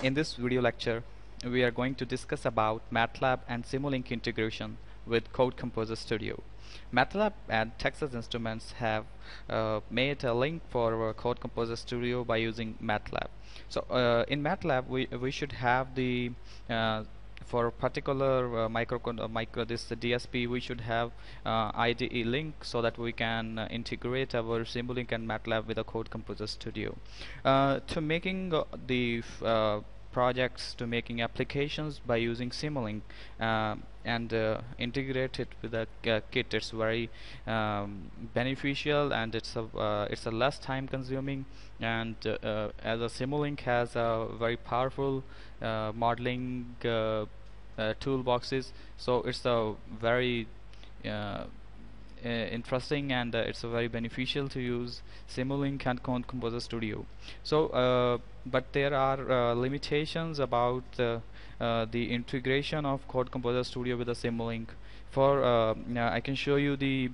In this video lecture, we are going to discuss about MATLAB and Simulink integration with Code Composer Studio. MATLAB and Texas Instruments have uh, made a link for Code Composer Studio by using MATLAB. So uh, in MATLAB, we we should have the uh, for particular uh, micro, uh, micro this DSP we should have uh, IDE link so that we can uh, integrate our Simulink and MATLAB with the Code Composer Studio. Uh, to making uh, the projects to making applications by using Simulink uh, and uh, integrate it with a uh, kit. It's very um, beneficial and it's a it's a less time consuming and as a Simulink has a very powerful modeling uh, toolboxes so it's a very uh, interesting and uh, it's very beneficial to use Simulink and Code Composer Studio. So uh, but there are uh, limitations about uh, the integration of Code Composer Studio with the Simulink. For I can show you the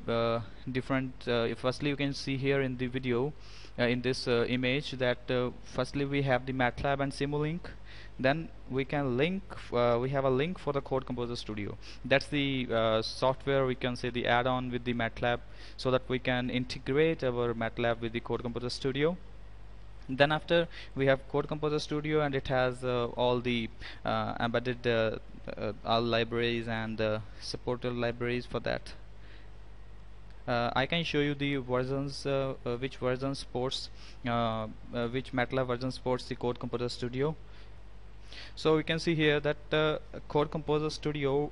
different firstly you can see here in the video in this image that firstly we have the MATLAB and Simulink then we can link uh, we have a link for the code composer studio. That's the uh, software we can say the add-on with the MATLAB so that we can integrate our MATLAB with the code composer studio. Then after we have code composer studio and it has uh, all the uh, embedded uh, uh, all libraries and supported libraries for that. I can show you the versions which version supports which MATLAB version supports the code composer studio so we can see here that uh, Code Composer Studio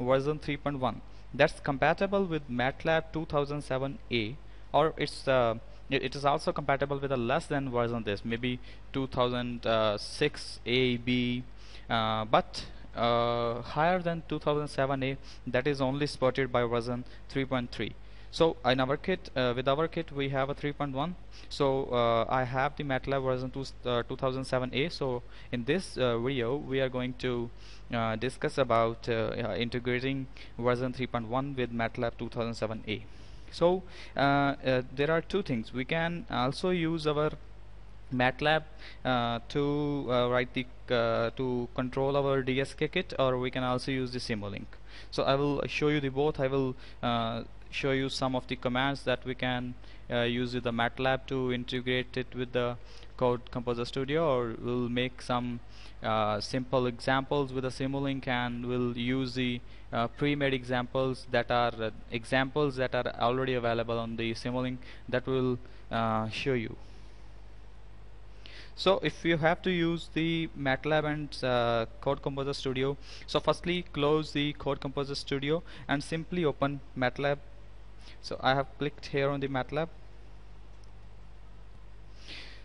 version 3.1 that's compatible with MATLAB 2007A or it's uh, it, it is also compatible with a less than version this maybe 2006 A B uh, but uh, higher than 2007A that is only supported by version 3.3 so in our kit uh, with our kit we have a 3.1 so uh, I have the MATLAB version two, uh, 2007a so in this uh, video we are going to uh, discuss about uh, integrating version 3.1 with MATLAB 2007a so there are two things. We can also use our MATLAB uh, to uh, write the uh, to control our DSK kit or we can also use the Simulink. So I will show you the both. I will show you some of the commands that we can uh, use with the MATLAB to integrate it with the Code Composer Studio or we'll make some uh, simple examples with a Simulink and we'll use the uh, pre-made examples that are uh, examples that are already available on the Simulink that will uh, show you. So if you have to use the MATLAB and uh, Code Composer Studio so firstly close the Code Composer Studio and simply open MATLAB so I have clicked here on the MATLAB.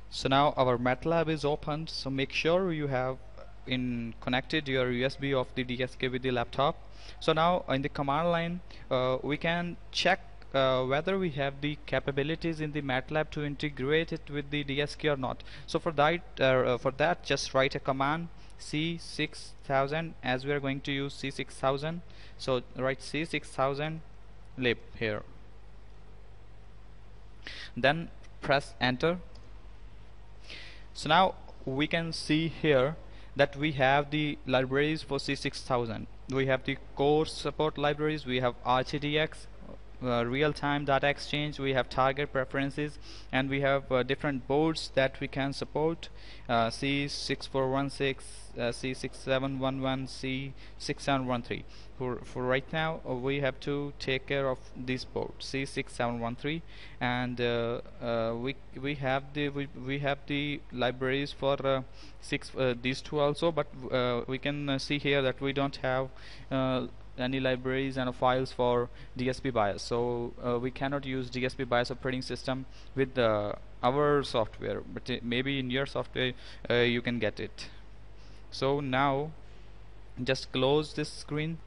So now our MATLAB is opened. So make sure you have in connected your USB of the DSK with the laptop. So now in the command line uh, we can check uh, whether we have the capabilities in the MATLAB to integrate it with the DSK or not. So for that uh, for that just write a command C6000 as we are going to use C6000 so write C6000 lib here. Then press enter. So now we can see here that we have the libraries for C6000 we have the core support libraries. We have RTDX uh, real-time data exchange we have target preferences and we have uh, different boards that we can support uh, C6416 uh, C6711 C6713 for, for right now uh, we have to take care of this board C6713 and uh, we we have the we, we have the libraries for six these two also but we can see here that we don't have any libraries and files for DSP BIOS so uh, we cannot use DSP BIOS operating system with uh, our software but maybe in your software uh, you can get it. So now just close this screen.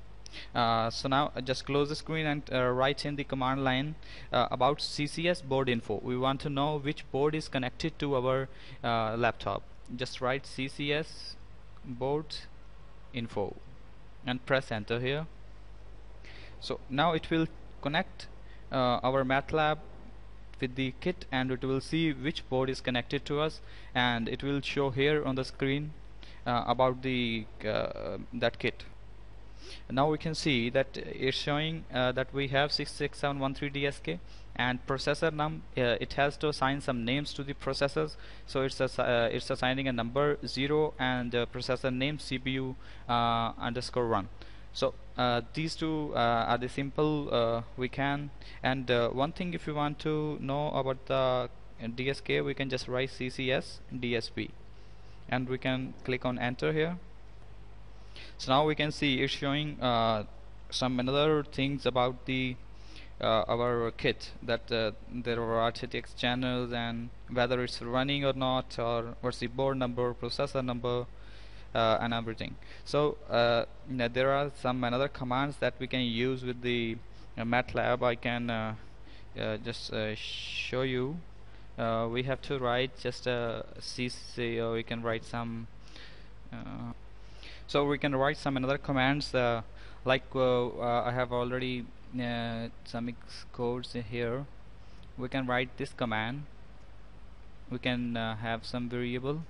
Uh, so now uh, just close the screen and uh, write in the command line about CCS board info. We want to know which board is connected to our laptop. Just write CCS board info and press enter here so now it will connect uh, our MATLAB with the kit and it will see which board is connected to us. And it will show here on the screen uh, about the uh, that kit. Now we can see that it's showing uh, that we have 66713 DSK and processor num uh, it has to assign some names to the processors. So it's uh, it's assigning a number 0 and processor name CPU underscore 1 so uh, these two uh, are the simple we can. And one thing if you want to know about the DSK we can just write CCS DSP and we can click on enter here. So now we can see it's showing uh, some another things about the uh, our kit that uh, there are RTX channels and whether it's running or not or what's the board number processor number uh, and everything. So uh, there are some another commands that we can use with the uh, MATLAB. I can just show you. We have to write just a CC or we can write some so we can write some another commands uh, like uh, uh, I have already some codes here. We can write this command. We can have some variable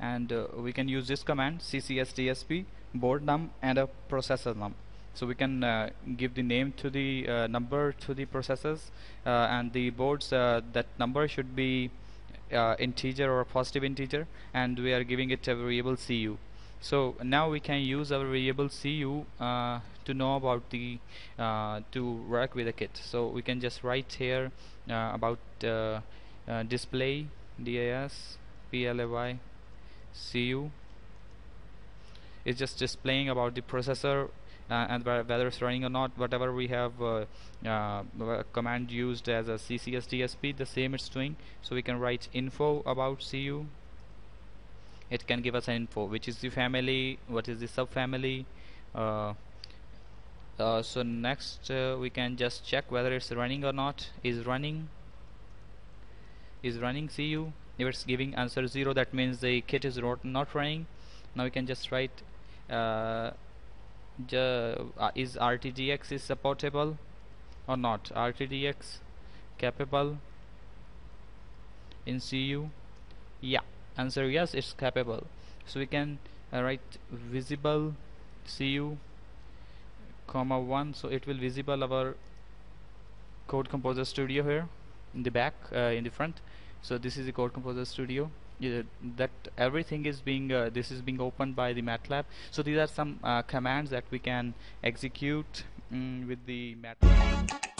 and uh, we can use this command ccsdsp board num and a processor num. So we can uh, give the name to the uh, number to the processors and the boards that number should be uh, integer or positive integer and we are giving it a variable cu so now we can use our variable cu uh, to know about the uh, to work with a kit. So we can just write here uh, about uh, uh, display das play cu it's just displaying about the processor uh, and whether it's running or not whatever we have uh, uh, command used as a CCS DSP the same it's doing. So we can write info about CU it can give us an info which is the family what is the subfamily uh, uh, so next uh, we can just check whether it's running or not. Is running is running CU if it's giving answer 0 that means the kit is not running. Now we can just write uh, is RTDX is supportable or not? RTDX capable? In CU yeah. Answer yes it's capable. So we can uh, write visible CU comma 1 so it will visible our code composer studio here in the back uh, in the front so this is the code composer studio. That everything is being uh, this is being opened by the MATLAB. So these are some uh, commands that we can execute mm, with the MATLAB